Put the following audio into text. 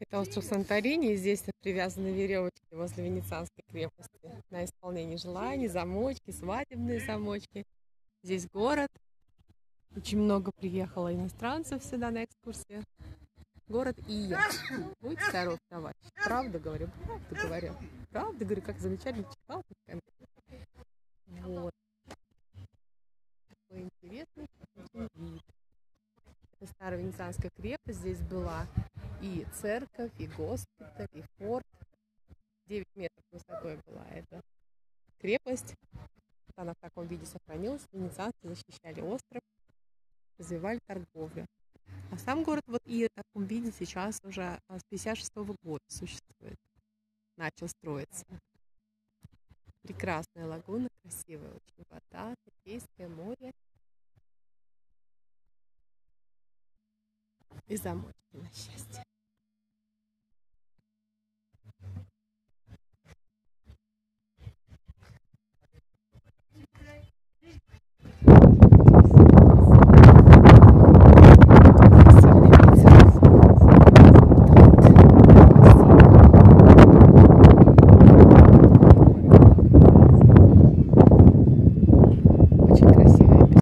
Это остров Санторини, и здесь привязаны веревочки возле Венецианской крепости на исполнение желаний, замочки, свадебные замочки. Здесь город. Очень много приехало иностранцев сюда на экскурсию. Город Ия. Будь здоров, товарищ. Правда говорю, правда говорю. Правда говорю, как замечательно читал. Вот. Такой интересный вид. Это старая венецианская крепость. Здесь была и церковь, и госпиталь, и форт. 9 метров высотой была эта крепость. Она в таком виде сохранилась. Венецианцы защищали остров, развивали торговлю. А сам город вот и в таком виде сейчас уже с 56 -го года существует. Начал строиться. Прекрасная лагуна, красивая очень вода, Токийское море. И замочек.